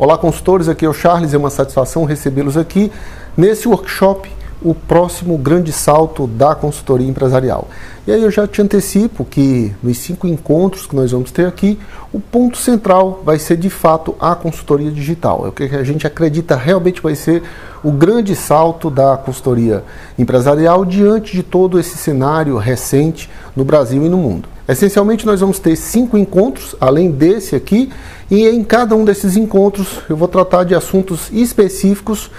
Olá, consultores, aqui é o Charles, é uma satisfação recebê-los aqui nesse workshop, o próximo grande salto da consultoria empresarial. E aí eu já te antecipo que nos cinco encontros que nós vamos ter aqui, o ponto central vai ser de fato a consultoria digital. É o que a gente acredita realmente vai ser o grande salto da consultoria empresarial diante de todo esse cenário recente no Brasil e no mundo. Essencialmente, nós vamos ter cinco encontros, além desse aqui, e em cada um desses encontros eu vou tratar de assuntos específicos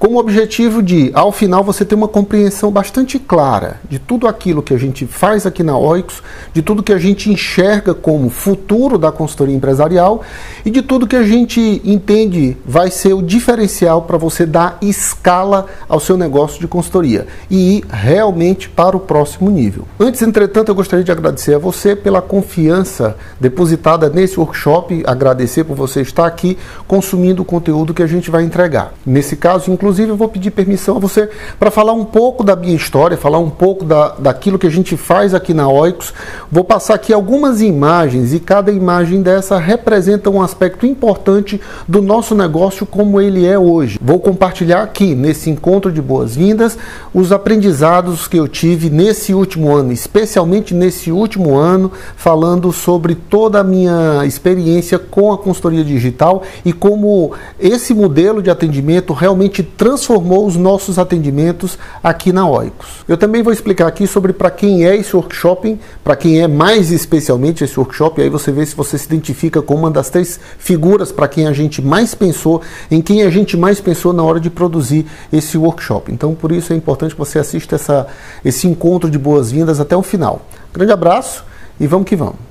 com o objetivo de, ao final, você ter uma compreensão bastante clara de tudo aquilo que a gente faz aqui na Oicos, de tudo que a gente enxerga como futuro da consultoria empresarial e de tudo que a gente entende vai ser o diferencial para você dar escala ao seu negócio de consultoria e ir realmente para o próximo nível. Antes, entretanto, eu gostaria de agradecer a você pela confiança depositada nesse workshop, agradecer por você estar aqui consumindo o conteúdo que a gente vai entregar. Nesse caso, inclusive, Inclusive, eu vou pedir permissão a você para falar um pouco da minha história, falar um pouco da, daquilo que a gente faz aqui na Oicos. Vou passar aqui algumas imagens e cada imagem dessa representa um aspecto importante do nosso negócio como ele é hoje. Vou compartilhar aqui nesse encontro de boas-vindas os aprendizados que eu tive nesse último ano, especialmente nesse último ano, falando sobre toda a minha experiência com a consultoria digital e como esse modelo de atendimento realmente transformou os nossos atendimentos aqui na Oicos. Eu também vou explicar aqui sobre para quem é esse workshop, para quem é mais especialmente esse workshop, aí você vê se você se identifica com uma das três figuras para quem a gente mais pensou, em quem a gente mais pensou na hora de produzir esse workshop. Então, por isso é importante que você assista essa, esse encontro de boas-vindas até o final. Grande abraço e vamos que vamos.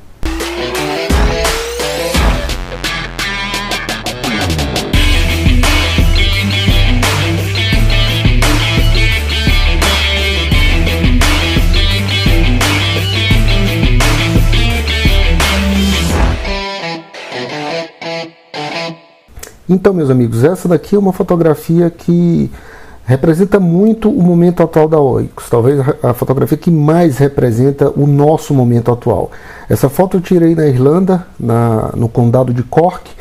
Então, meus amigos, essa daqui é uma fotografia que representa muito o momento atual da Oicos, talvez a fotografia que mais representa o nosso momento atual. Essa foto eu tirei na Irlanda, na, no condado de Cork,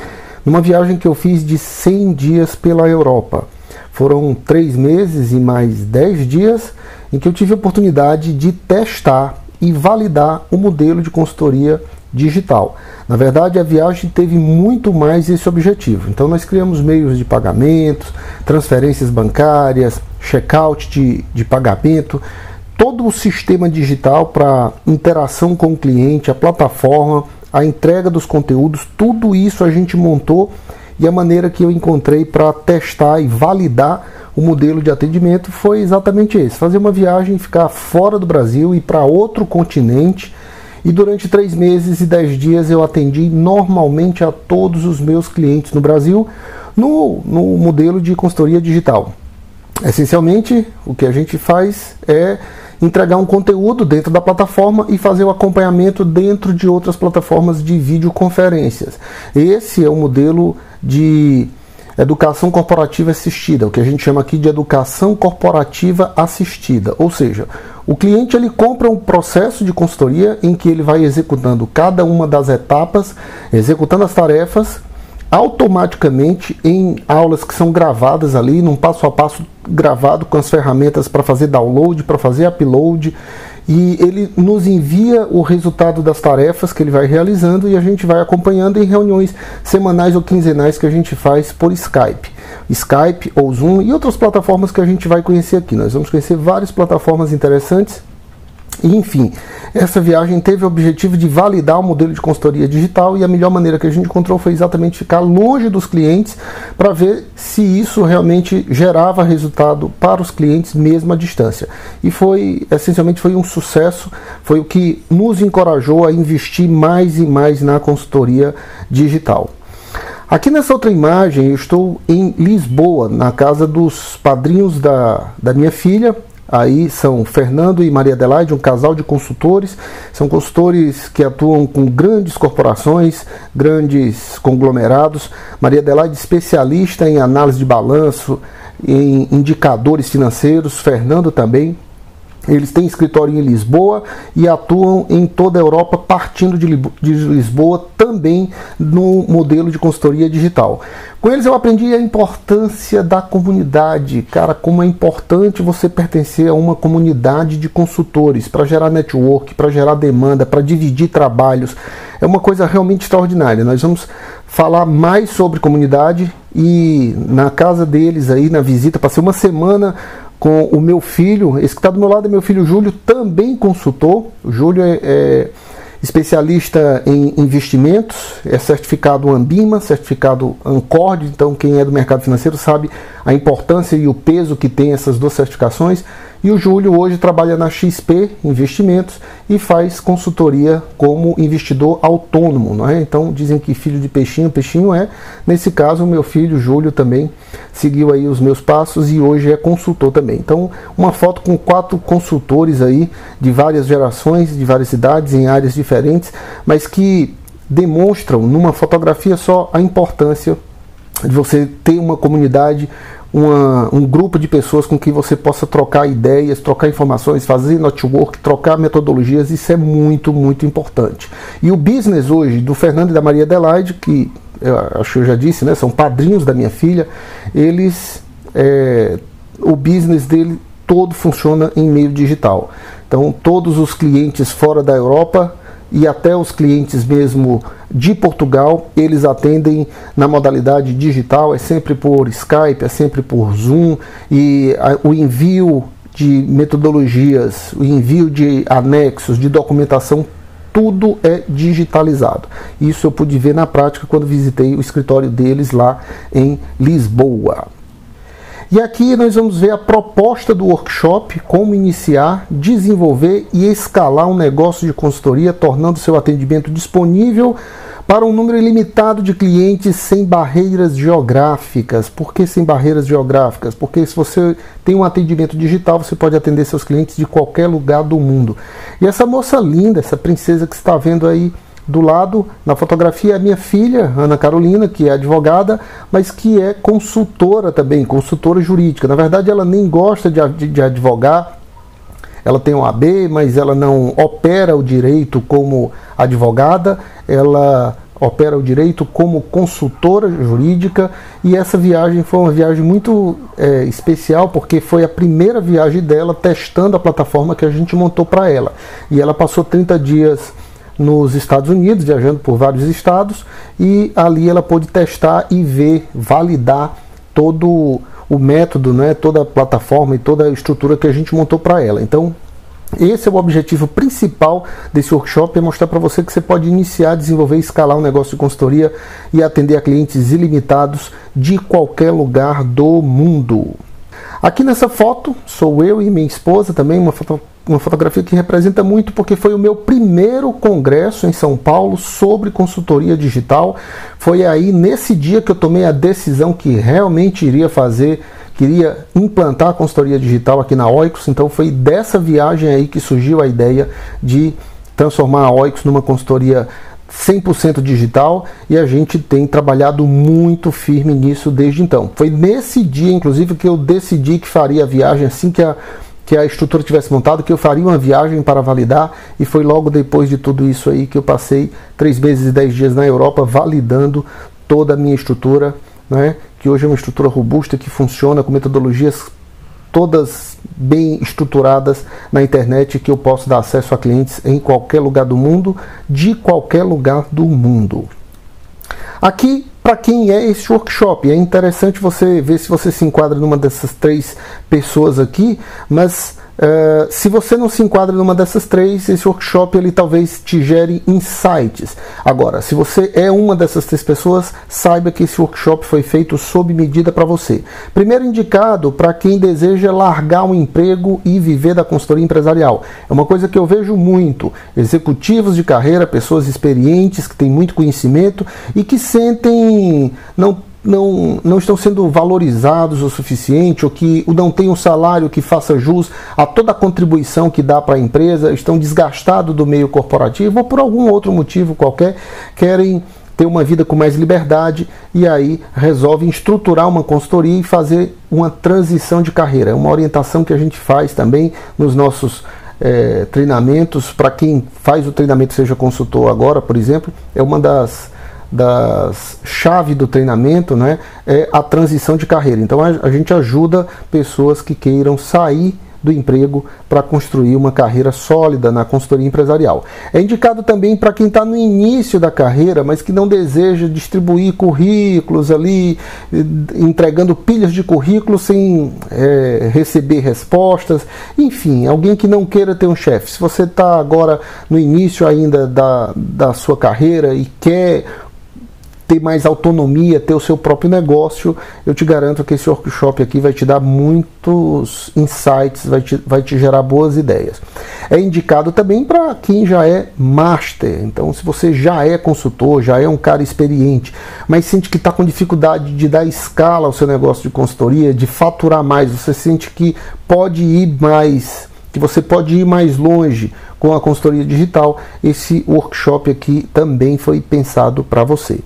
numa viagem que eu fiz de 100 dias pela Europa. Foram três meses e mais 10 dias em que eu tive a oportunidade de testar e validar o modelo de consultoria digital. Na verdade, a viagem teve muito mais esse objetivo. Então, nós criamos meios de pagamento, transferências bancárias, checkout de, de pagamento, todo o sistema digital para interação com o cliente, a plataforma, a entrega dos conteúdos, tudo isso a gente montou e a maneira que eu encontrei para testar e validar o modelo de atendimento foi exatamente esse: fazer uma viagem, ficar fora do Brasil e para outro continente e durante três meses e dez dias eu atendi normalmente a todos os meus clientes no Brasil no, no modelo de consultoria digital. Essencialmente, o que a gente faz é entregar um conteúdo dentro da plataforma e fazer o acompanhamento dentro de outras plataformas de videoconferências. Esse é o modelo de educação corporativa assistida, o que a gente chama aqui de educação corporativa assistida, ou seja, o cliente ele compra um processo de consultoria em que ele vai executando cada uma das etapas, executando as tarefas automaticamente em aulas que são gravadas ali, num passo a passo gravado com as ferramentas para fazer download, para fazer upload, e ele nos envia o resultado das tarefas que ele vai realizando e a gente vai acompanhando em reuniões semanais ou quinzenais que a gente faz por Skype. Skype ou Zoom e outras plataformas que a gente vai conhecer aqui. Nós vamos conhecer várias plataformas interessantes. Enfim, essa viagem teve o objetivo de validar o modelo de consultoria digital e a melhor maneira que a gente encontrou foi exatamente ficar longe dos clientes para ver se isso realmente gerava resultado para os clientes mesmo à distância. E foi essencialmente foi um sucesso, foi o que nos encorajou a investir mais e mais na consultoria digital. Aqui nessa outra imagem, eu estou em Lisboa, na casa dos padrinhos da, da minha filha. Aí são Fernando e Maria Adelaide, um casal de consultores. São consultores que atuam com grandes corporações, grandes conglomerados. Maria Adelaide, especialista em análise de balanço, em indicadores financeiros. Fernando também, Eles têm escritório em Lisboa e atuam em toda a Europa, partindo de Lisboa também no modelo de consultoria digital. Com eles eu aprendi a importância da comunidade, cara, como é importante você pertencer a uma comunidade de consultores para gerar network, para gerar demanda, para dividir trabalhos. É uma coisa realmente extraordinária. Nós vamos falar mais sobre comunidade e na casa deles aí, na visita, passei uma semana com o meu filho, esse que está do meu lado é meu filho Júlio, também consultou. O Júlio é, é especialista em investimentos, é certificado Ambima, certificado Ancord, então quem é do mercado financeiro sabe a importância e o peso que tem essas duas certificações. E o Júlio hoje trabalha na XP Investimentos e faz consultoria como investidor autônomo. Não é? Então dizem que filho de peixinho, peixinho é. Nesse caso, o meu filho Júlio também seguiu aí os meus passos e hoje é consultor também. Então, uma foto com quatro consultores aí de várias gerações, de várias idades, em áreas diferentes, mas que demonstram numa fotografia só a importância de você ter uma comunidade uma, um grupo de pessoas com que você possa trocar ideias, trocar informações, fazer network, trocar metodologias, isso é muito, muito importante. E o business hoje do Fernando e da Maria Adelaide, que eu acho que eu já disse, né, são padrinhos da minha filha, eles, é, o business dele todo funciona em meio digital. Então, todos os clientes fora da Europa e até os clientes mesmo de Portugal, eles atendem na modalidade digital, é sempre por Skype, é sempre por Zoom e o envio de metodologias, o envio de anexos, de documentação, tudo é digitalizado. Isso eu pude ver na prática quando visitei o escritório deles lá em Lisboa. E aqui nós vamos ver a proposta do workshop, como iniciar, desenvolver e escalar um negócio de consultoria, tornando seu atendimento disponível para um número ilimitado de clientes sem barreiras geográficas. Por que sem barreiras geográficas? Porque se você tem um atendimento digital, você pode atender seus clientes de qualquer lugar do mundo. E essa moça linda, essa princesa que está vendo aí do lado, na fotografia, é minha filha, Ana Carolina, que é advogada, mas que é consultora também, consultora jurídica. Na verdade, ela nem gosta de, de, de advogar, ela tem um AB, mas ela não opera o direito como advogada, ela opera o direito como consultora jurídica. E essa viagem foi uma viagem muito é, especial porque foi a primeira viagem dela testando a plataforma que a gente montou para ela. E ela passou 30 dias nos Estados Unidos, viajando por vários estados, e ali ela pôde testar e ver, validar todo o método, né, toda a plataforma e toda a estrutura que a gente montou para ela. Então, esse é o objetivo principal desse workshop, é mostrar para você que você pode iniciar, desenvolver escalar um negócio de consultoria e atender a clientes ilimitados de qualquer lugar do mundo. Aqui nessa foto sou eu e minha esposa também, uma foto uma fotografia que representa muito porque foi o meu primeiro congresso em São Paulo sobre consultoria digital. Foi aí nesse dia que eu tomei a decisão que realmente iria fazer, queria implantar a consultoria digital aqui na Oicos. Então foi dessa viagem aí que surgiu a ideia de transformar a Oicos numa consultoria 100% digital e a gente tem trabalhado muito firme nisso desde então. Foi nesse dia, inclusive, que eu decidi que faria a viagem assim que a que a estrutura tivesse montado, que eu faria uma viagem para validar, e foi logo depois de tudo isso aí que eu passei três meses e dez dias na Europa validando toda a minha estrutura, né, que hoje é uma estrutura robusta que funciona com metodologias todas bem estruturadas na internet que eu posso dar acesso a clientes em qualquer lugar do mundo, de qualquer lugar do mundo. Aqui para quem é esse workshop. É interessante você ver se você se enquadra numa dessas três pessoas aqui, mas Uh, se você não se enquadra numa dessas três, esse workshop ele talvez te gere insights. Agora, se você é uma dessas três pessoas, saiba que esse workshop foi feito sob medida para você. Primeiro indicado para quem deseja largar um emprego e viver da consultoria empresarial. É uma coisa que eu vejo muito. Executivos de carreira, pessoas experientes que têm muito conhecimento e que sentem não não, não estão sendo valorizados o suficiente ou que não tem um salário que faça jus a toda a contribuição que dá para a empresa, estão desgastados do meio corporativo ou por algum outro motivo qualquer, querem ter uma vida com mais liberdade e aí resolve estruturar uma consultoria e fazer uma transição de carreira. É uma orientação que a gente faz também nos nossos é, treinamentos. Para quem faz o treinamento, seja consultor agora, por exemplo, é uma das das chave do treinamento né, é a transição de carreira. Então a, a gente ajuda pessoas que queiram sair do emprego para construir uma carreira sólida na consultoria empresarial. É indicado também para quem está no início da carreira, mas que não deseja distribuir currículos ali, entregando pilhas de currículos sem é, receber respostas. Enfim, alguém que não queira ter um chefe. Se você está agora no início ainda da, da sua carreira e quer ter mais autonomia, ter o seu próprio negócio, eu te garanto que esse workshop aqui vai te dar muitos insights, vai te, vai te gerar boas ideias. É indicado também para quem já é master, então se você já é consultor, já é um cara experiente, mas sente que está com dificuldade de dar escala ao seu negócio de consultoria, de faturar mais, você sente que pode ir mais, que você pode ir mais longe com a consultoria digital, esse workshop aqui também foi pensado para você.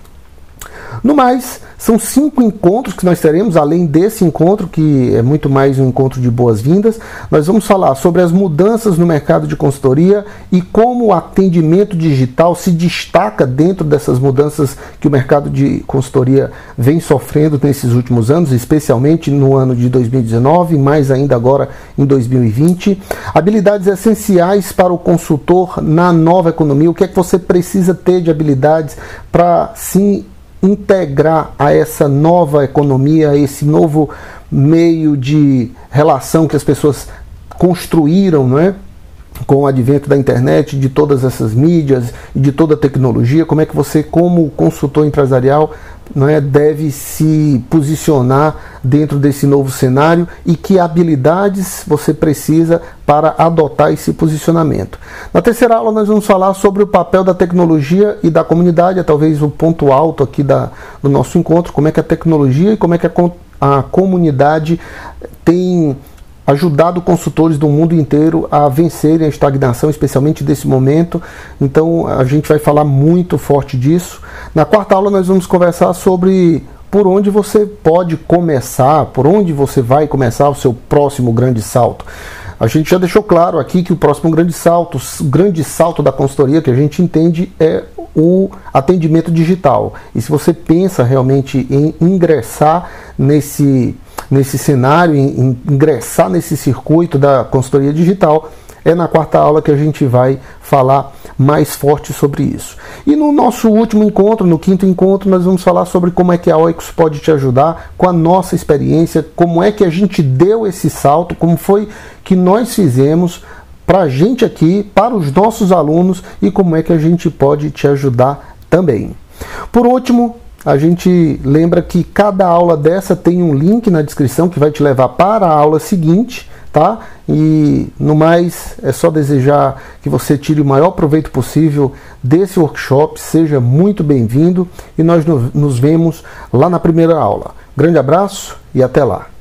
No mais, são cinco encontros que nós teremos, além desse encontro, que é muito mais um encontro de boas-vindas. Nós vamos falar sobre as mudanças no mercado de consultoria e como o atendimento digital se destaca dentro dessas mudanças que o mercado de consultoria vem sofrendo nesses últimos anos, especialmente no ano de 2019, mais ainda agora em 2020. Habilidades essenciais para o consultor na nova economia. O que é que você precisa ter de habilidades para sim integrar a essa nova economia, a esse novo meio de relação que as pessoas construíram, não é? Com o advento da internet, de todas essas mídias e de toda a tecnologia, como é que você, como consultor empresarial, não é, deve se posicionar dentro desse novo cenário e que habilidades você precisa para adotar esse posicionamento. Na terceira aula nós vamos falar sobre o papel da tecnologia e da comunidade, é talvez o ponto alto aqui da, do nosso encontro, como é que a tecnologia e como é que a, a comunidade tem ajudado consultores do mundo inteiro a vencerem a estagnação, especialmente desse momento. Então a gente vai falar muito forte disso. Na quarta aula nós vamos conversar sobre por onde você pode começar, por onde você vai começar o seu próximo grande salto. A gente já deixou claro aqui que o próximo grande salto, o grande salto da consultoria que a gente entende é o atendimento digital. E se você pensa realmente em ingressar nesse nesse cenário, em, ingressar nesse circuito da consultoria digital, é na quarta aula que a gente vai falar mais forte sobre isso. E no nosso último encontro, no quinto encontro, nós vamos falar sobre como é que a Oicos pode te ajudar com a nossa experiência, como é que a gente deu esse salto, como foi que nós fizemos para a gente aqui, para os nossos alunos e como é que a gente pode te ajudar também. Por último, a gente lembra que cada aula dessa tem um link na descrição que vai te levar para a aula seguinte, tá? E no mais, é só desejar que você tire o maior proveito possível desse workshop, seja muito bem-vindo e nós nos vemos lá na primeira aula. Grande abraço e até lá!